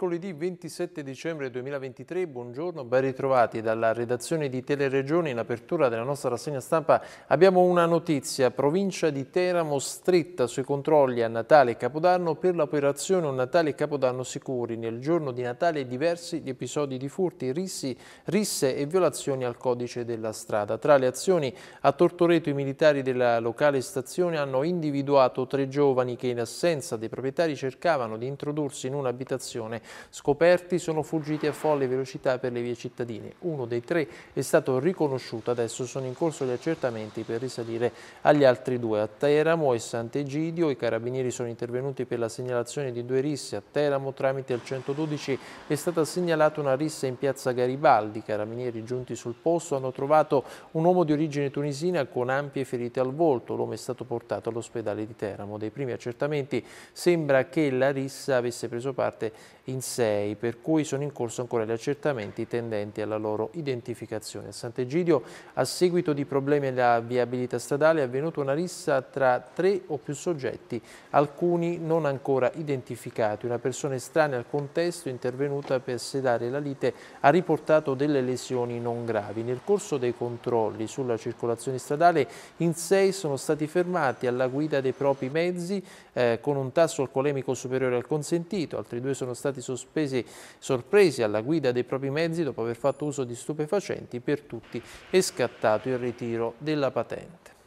Mercoledì 27 dicembre 2023, buongiorno, ben ritrovati dalla redazione di Teleregione. In apertura della nostra rassegna stampa abbiamo una notizia. Provincia di Teramo stretta sui controlli a Natale e Capodanno per l'operazione Un Natale e Capodanno sicuri. Nel giorno di Natale diversi gli episodi di furti, rissi, risse e violazioni al codice della strada. Tra le azioni a Tortoreto i militari della locale stazione hanno individuato tre giovani che in assenza dei proprietari cercavano di introdursi in un'abitazione Scoperti sono fuggiti a folle velocità per le vie cittadine. Uno dei tre è stato riconosciuto, adesso sono in corso gli accertamenti per risalire agli altri due. A Teramo e Sant'Egidio i carabinieri sono intervenuti per la segnalazione di due risse. A Teramo tramite il 112 è stata segnalata una rissa in piazza Garibaldi. I carabinieri giunti sul posto hanno trovato un uomo di origine tunisina con ampie ferite al volto. L'uomo è stato portato all'ospedale di Teramo. Dai primi accertamenti sembra che la rissa avesse preso parte in sei, per cui sono in corso ancora gli accertamenti tendenti alla loro identificazione. A Sant'Egidio, a seguito di problemi alla viabilità stradale, è avvenuta una rissa tra tre o più soggetti, alcuni non ancora identificati. Una persona estranea al contesto, intervenuta per sedare la lite, ha riportato delle lesioni non gravi. Nel corso dei controlli sulla circolazione stradale, in sei sono stati fermati alla guida dei propri mezzi eh, con un tasso alcolemico superiore al consentito, altri due sono stati sospesi, sorpresi alla guida dei propri mezzi dopo aver fatto uso di stupefacenti, per tutti è scattato il ritiro della patente.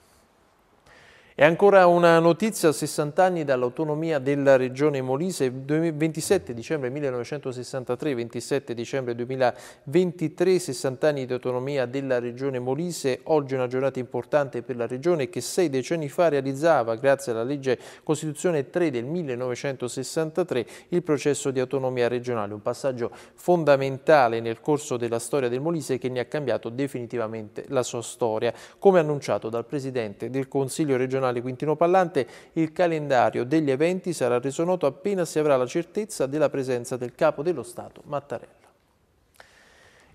E ancora una notizia, a 60 anni dall'autonomia della regione Molise, 27 dicembre 1963, 27 dicembre 2023, 60 anni di autonomia della regione Molise, oggi una giornata importante per la regione che sei decenni fa realizzava, grazie alla legge Costituzione 3 del 1963, il processo di autonomia regionale, un passaggio fondamentale nel corso della storia del Molise che ne ha cambiato definitivamente la sua storia, come annunciato dal Presidente del Consiglio regionale regionale Quintino Pallante, il calendario degli eventi sarà reso noto appena si avrà la certezza della presenza del Capo dello Stato Mattarella.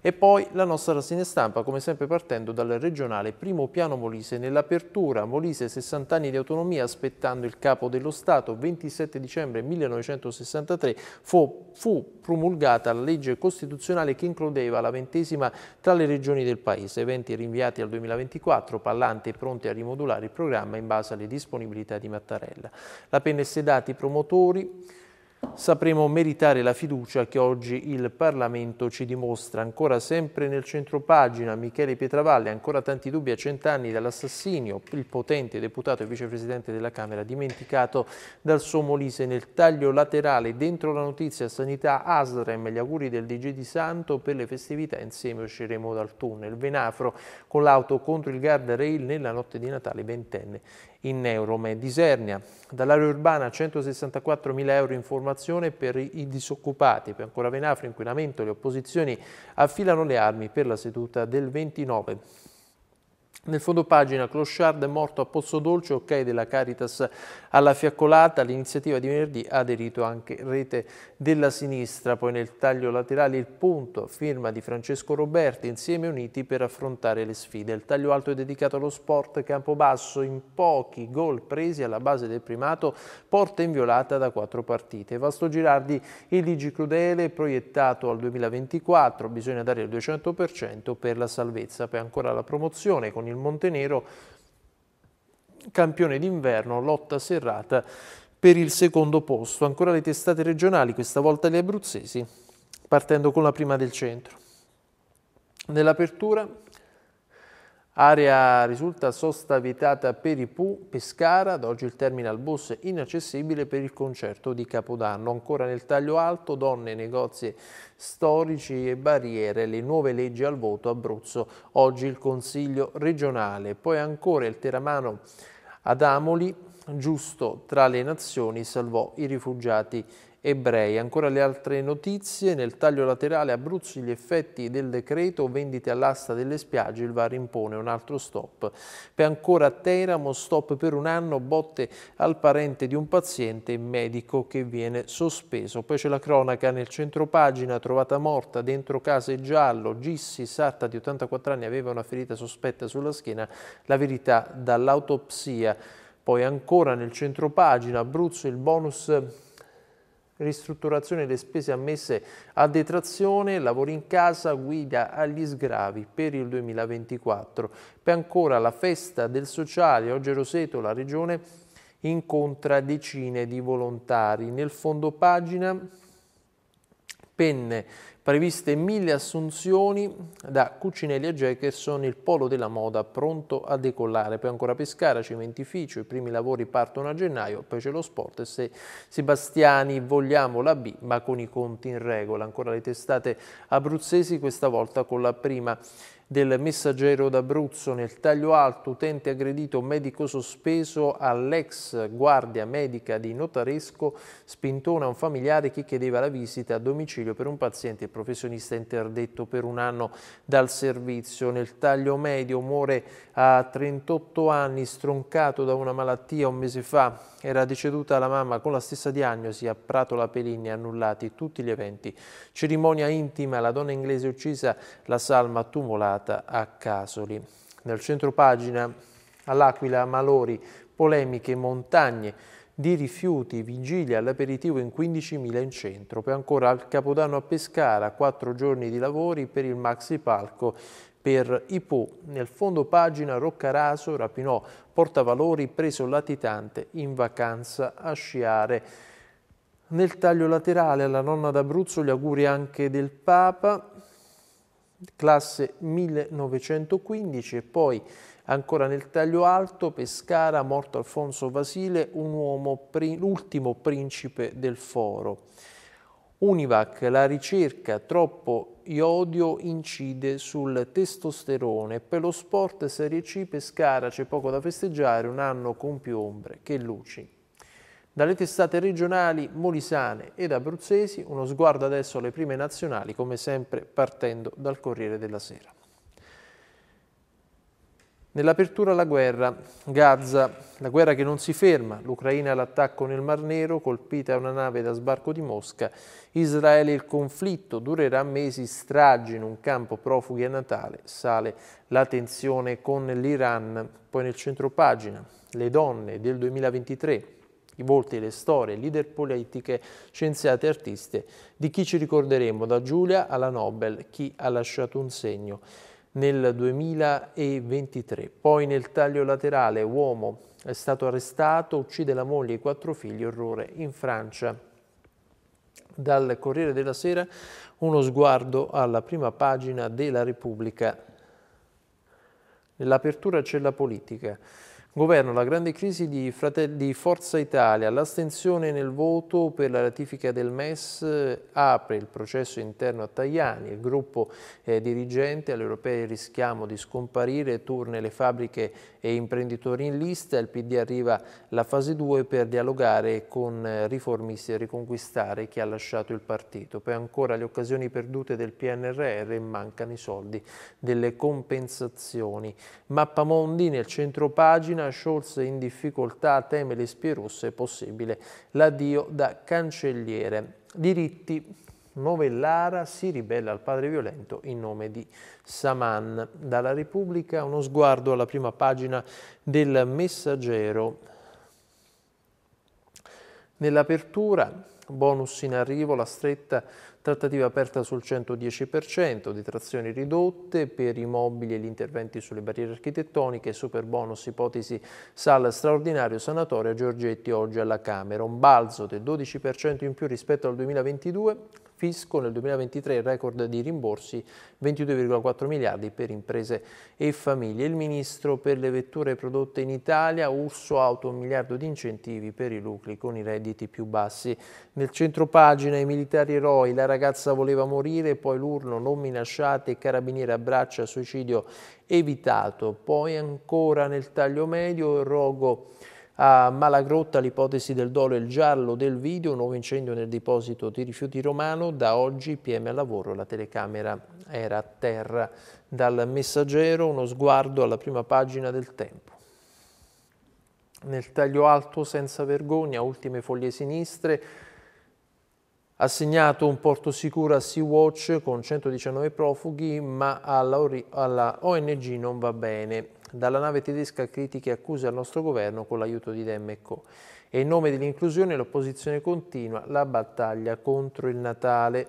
E poi la nostra rassegna stampa, come sempre partendo dal regionale Primo Piano Molise. Nell'apertura Molise 60 anni di autonomia aspettando il capo dello Stato, 27 dicembre 1963 fu, fu promulgata la legge costituzionale che includeva la ventesima tra le regioni del paese, eventi rinviati al 2024, Pallante pronti a rimodulare il programma in base alle disponibilità di Mattarella. La PNS dati promotori sapremo meritare la fiducia che oggi il Parlamento ci dimostra. Ancora sempre nel centro pagina Michele Pietravalle, ancora tanti dubbi a cent'anni dall'assassinio, il potente deputato e vicepresidente della Camera dimenticato dal suo Molise nel taglio laterale dentro la notizia sanità Asrem, gli auguri del DG di Santo per le festività insieme usciremo dal tunnel. Venafro con l'auto contro il guardrail nella notte di Natale ventenne in Neuromed. Isernia, dall'area urbana 164 mila euro in formazione per i disoccupati, per ancora Venafro, inquinamento, le opposizioni affilano le armi per la seduta del 29. Nel fondo pagina Clochard è morto a Pozzo Dolce, ok della Caritas alla fiaccolata, l'iniziativa di venerdì ha aderito anche Rete della Sinistra, poi nel taglio laterale il punto, firma di Francesco Roberti, insieme uniti per affrontare le sfide. Il taglio alto è dedicato allo sport, Campobasso. In pochi gol presi alla base del primato, porta inviolata da quattro partite. Vasto Girardi, il Ligi Crudele proiettato al 2024, bisogna dare il 200% per la salvezza, poi ancora la promozione con il il Montenero, campione d'inverno, lotta serrata per il secondo posto. Ancora le testate regionali, questa volta le abruzzesi, partendo con la prima del centro. Nell'apertura Area risulta sosta vietata per i Pù, Pescara, ad oggi il terminal bus inaccessibile per il concerto di Capodanno. Ancora nel taglio alto, donne, negozi storici e barriere, le nuove leggi al voto Abruzzo, oggi il Consiglio regionale. Poi ancora il Teramano ad Amoli, giusto tra le nazioni, salvò i rifugiati ebrei. Ancora le altre notizie, nel taglio laterale Abruzzo gli effetti del decreto vendite all'asta delle spiagge, il VAR impone un altro stop. Per ancora Teramo, stop per un anno, botte al parente di un paziente medico che viene sospeso. Poi c'è la cronaca nel centro pagina, trovata morta dentro casa e giallo, Gissi, sarta di 84 anni, aveva una ferita sospetta sulla schiena, la verità dall'autopsia. Poi ancora nel centro pagina, Abruzzo, il bonus ristrutturazione delle spese ammesse a detrazione, lavori in casa, guida agli sgravi per il 2024. Poi ancora la festa del sociale, oggi Roseto la regione incontra decine di volontari. Nel fondo pagina penne previste mille assunzioni da Cucinelli e Jackerson, il polo della moda pronto a decollare. Poi ancora Pescara, cementificio, i primi lavori partono a gennaio, poi c'è lo sport. Se Sebastiani vogliamo la B, ma con i conti in regola. Ancora le testate abruzzesi, questa volta con la prima del messaggero d'Abruzzo nel taglio alto, utente aggredito medico sospeso all'ex guardia medica di Notaresco, spintona un familiare che chiedeva la visita a domicilio per un paziente professionista interdetto per un anno dal servizio. Nel taglio medio muore a 38 anni, stroncato da una malattia un mese fa. Era deceduta la mamma con la stessa diagnosi a Prato La Pelini, annullati tutti gli eventi. Cerimonia intima, la donna inglese uccisa, la salma tumolata dedicata a Casoli. Nel centro pagina all'Aquila Malori, polemiche, montagne di rifiuti, vigilia all'aperitivo in 15.000 in centro. Poi ancora al Capodanno a Pescara, quattro giorni di lavori per il maxi palco per i PU. Nel fondo pagina Roccaraso, Rapinò, portavalori preso latitante in vacanza a sciare. Nel taglio laterale alla nonna d'Abruzzo gli auguri anche del Papa classe 1915 e poi ancora nel taglio alto Pescara, morto Alfonso Vasile, un uomo, l'ultimo principe del foro. Univac, la ricerca, troppo iodio incide sul testosterone. Per lo sport Serie C Pescara c'è poco da festeggiare, un anno con più ombre che luci. Dalle testate regionali molisane ed abruzzesi, uno sguardo adesso alle prime nazionali, come sempre partendo dal Corriere della Sera. Nell'apertura la guerra, Gaza, la guerra che non si ferma, l'Ucraina all'attacco nel Mar Nero, colpita una nave da sbarco di Mosca, Israele il conflitto durerà mesi, stragi in un campo profughi a Natale, sale la tensione con l'Iran, poi nel centro pagina, le donne del 2023, i volti, le storie, leader politiche, scienziate e artiste, di chi ci ricorderemo da Giulia alla Nobel, chi ha lasciato un segno nel 2023. Poi nel taglio laterale, uomo è stato arrestato, uccide la moglie e i quattro figli, orrore in Francia. Dal Corriere della Sera uno sguardo alla prima pagina della Repubblica. Nell'apertura c'è la politica. Governo, la grande crisi di, di Forza Italia, l'astensione nel voto per la ratifica del MES eh, apre il processo interno a Tajani, il gruppo eh, dirigente alle europee rischiamo di scomparire, turne le fabbriche e imprenditori in lista, il PD arriva alla fase 2 per dialogare con eh, riformisti e riconquistare chi ha lasciato il partito. Poi ancora le occasioni perdute del PNRR e mancano i soldi delle compensazioni. Mappamondi nel centro pagina Scholz in difficoltà, teme le spie rosse, è possibile l'addio da cancelliere. Diritti, Novellara si ribella al padre violento in nome di Saman. Dalla Repubblica uno sguardo alla prima pagina del Messaggero. Nell'apertura, bonus in arrivo, la stretta Trattativa aperta sul 110%, detrazioni ridotte per i mobili e gli interventi sulle barriere architettoniche, super bonus ipotesi sala straordinario sanatoria Giorgetti oggi alla Camera, un balzo del 12% in più rispetto al 2022, fisco nel 2023 record di rimborsi 22,4 miliardi per imprese e famiglie. Il ministro per le vetture prodotte in Italia, Urso Auto, un miliardo di incentivi per i nuclei con i redditi più bassi. Nel centro pagina i militari eroi, la ragazza voleva morire, poi l'urno non minacciate, carabiniere abbraccia, suicidio evitato. Poi ancora nel taglio medio il rogo a Malagrotta l'ipotesi del dolo e il giallo del video, nuovo incendio nel deposito di rifiuti romano, da oggi PM al lavoro, la telecamera era a terra. Dal messaggero uno sguardo alla prima pagina del tempo. Nel taglio alto senza vergogna, ultime foglie sinistre, assegnato un porto sicuro a Sea-Watch con 119 profughi, ma alla, alla ONG non va bene. Dalla nave tedesca critiche e accuse al nostro governo con l'aiuto di Dem e Co. E in nome dell'inclusione l'opposizione continua la battaglia contro il Natale.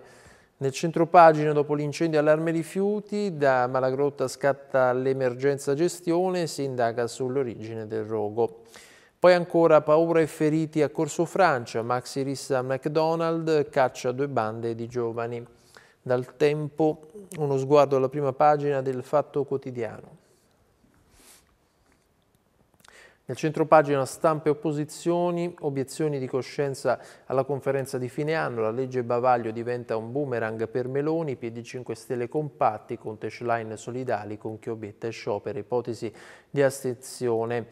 Nel centro pagina, dopo l'incendio all'arme rifiuti, da Malagrotta scatta l'emergenza gestione, si indaga sull'origine del rogo. Poi ancora paura e feriti a Corso Francia, Maxi Rissa McDonald caccia due bande di giovani. Dal tempo uno sguardo alla prima pagina del Fatto Quotidiano. Nel centro pagina stampa e opposizioni, obiezioni di coscienza alla conferenza di fine anno, la legge Bavaglio diventa un boomerang per Meloni, piedi 5 Stelle compatti, Conte Schlein solidali con chi obietta e sciopera, ipotesi di astensione.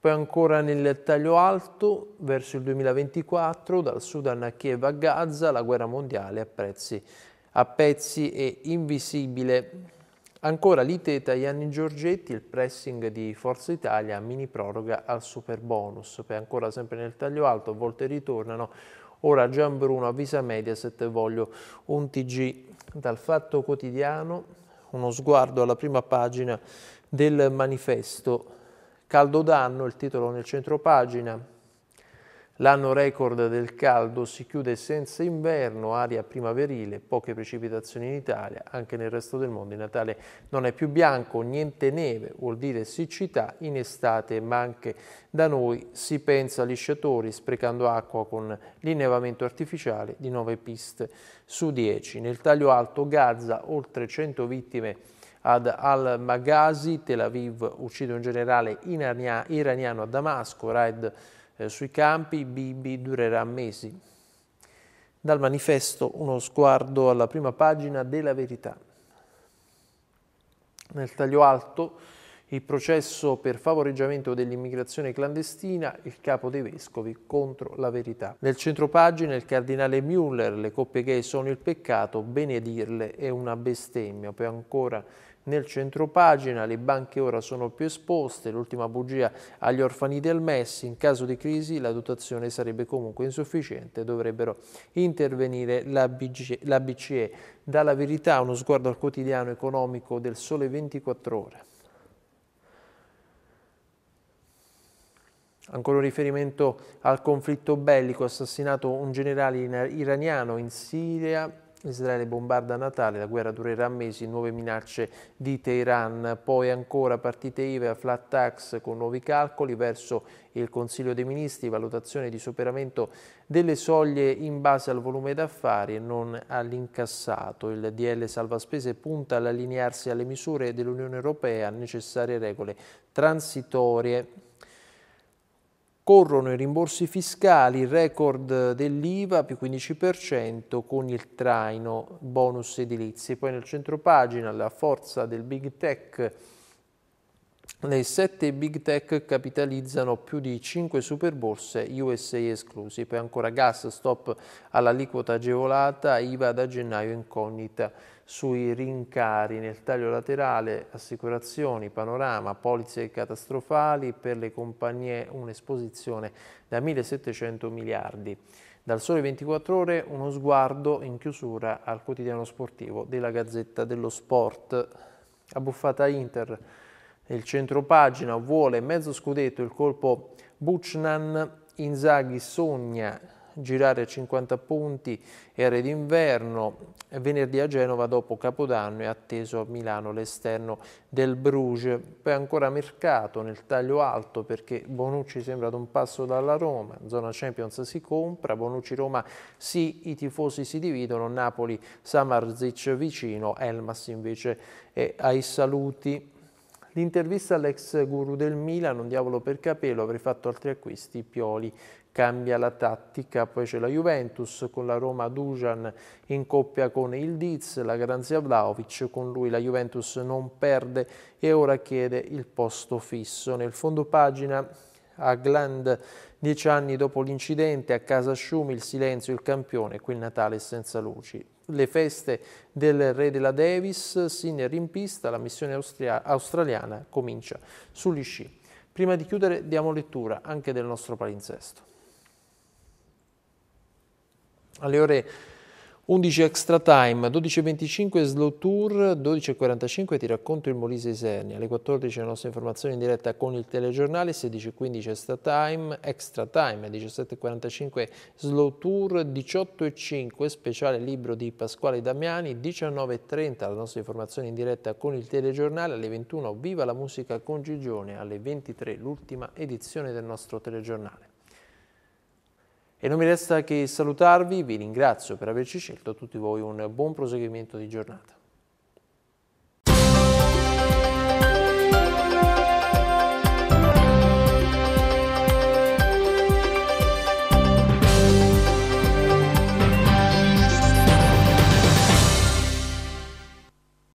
Poi ancora nel taglio alto, verso il 2024, dal Sudan a Kiev a Gaza, la guerra mondiale a, prezzi, a pezzi e invisibile. Ancora l'Iteta Ianni Giorgetti, il pressing di Forza Italia, mini proroga al super bonus. Poi ancora sempre nel taglio alto, a volte ritornano. Ora Gian Bruno avvisa Mediaset, voglio un TG dal Fatto Quotidiano, uno sguardo alla prima pagina del manifesto. Caldo d'anno, il titolo nel centro pagina, L'anno record del caldo si chiude senza inverno, aria primaverile, poche precipitazioni in Italia, anche nel resto del mondo. Il Natale non è più bianco, niente neve, vuol dire siccità in estate, ma anche da noi si pensa agli sciatori sprecando acqua con l'innevamento artificiale di 9 piste su 10. Nel taglio alto Gaza, oltre 100 vittime ad Al-Maghazi, Tel Aviv uccide un generale iraniano a Damasco, raid eh, sui campi Bibi durerà mesi. Dal manifesto uno sguardo alla prima pagina della verità. Nel taglio alto il processo per favoreggiamento dell'immigrazione clandestina, il capo dei vescovi contro la verità. Nel centro pagina il cardinale Müller, le coppie gay sono il peccato, benedirle è una bestemmia. Poi ancora nel centro pagina le banche ora sono più esposte, l'ultima bugia agli orfani del MES, in caso di crisi la dotazione sarebbe comunque insufficiente, dovrebbero intervenire la, BCE. La BCE. Dalla verità uno sguardo al quotidiano economico del Sole 24 ore. Ancora un riferimento al conflitto bellico, assassinato un generale iraniano in Siria, Israele bombarda Natale, la guerra durerà mesi, nuove minacce di Teheran, poi ancora partite IVA, flat tax con nuovi calcoli verso il Consiglio dei Ministri, valutazione di superamento delle soglie in base al volume d'affari e non all'incassato. Il DL salva spese punta all'allinearsi alle misure dell'Unione Europea, necessarie regole transitorie Corrono i rimborsi fiscali, il record dell'IVA più 15% con il traino bonus edilizi. Poi nel centro pagina la forza del big tech le sette big tech capitalizzano più di 5 superborse USA esclusi, poi ancora gas, stop all'aliquota agevolata, IVA da gennaio incognita sui rincari nel taglio laterale, assicurazioni, panorama, polizze catastrofali per le compagnie, un'esposizione da 1700 miliardi. Dal Sole 24 Ore uno sguardo in chiusura al quotidiano sportivo della Gazzetta dello Sport. Abbuffata Inter, il centro pagina vuole mezzo scudetto, il colpo Buchnan, Inzaghi sogna girare 50 punti, ere d'inverno, venerdì a Genova dopo Capodanno è atteso a Milano l'esterno del Bruges, poi ancora mercato nel taglio alto perché Bonucci sembra ad un passo dalla Roma, zona Champions si compra, Bonucci Roma sì, i tifosi si dividono, Napoli Samarzic vicino, Elmas invece è ai saluti. L'intervista all'ex guru del Milan, un diavolo per capello, avrei fatto altri acquisti, Pioli cambia la tattica, poi c'è la Juventus con la Roma Dujan in coppia con il Diz, la garanzia Vlaovic, con lui la Juventus non perde e ora chiede il posto fisso. Nel fondo pagina a Gland, dieci anni dopo l'incidente, a casa Schumi il silenzio, il campione, qui il Natale senza luci le feste del re della Davis, Sinner in pista, la missione australiana comincia sugli sci. Prima di chiudere diamo lettura anche del nostro palinsesto. Alle ore 11 extra time, 12.25 slow tour, 12.45 ti racconto il Molise Isernia, alle 14 le nostre informazioni in diretta con il telegiornale, 16.15 extra time, extra time, 17.45 slow tour, 18.05 speciale libro di Pasquale Damiani, 19.30 le nostre informazioni in diretta con il telegiornale, alle 21 viva la musica con Gigione, alle 23 l'ultima edizione del nostro telegiornale. E non mi resta che salutarvi, vi ringrazio per averci scelto, a tutti voi un buon proseguimento di giornata.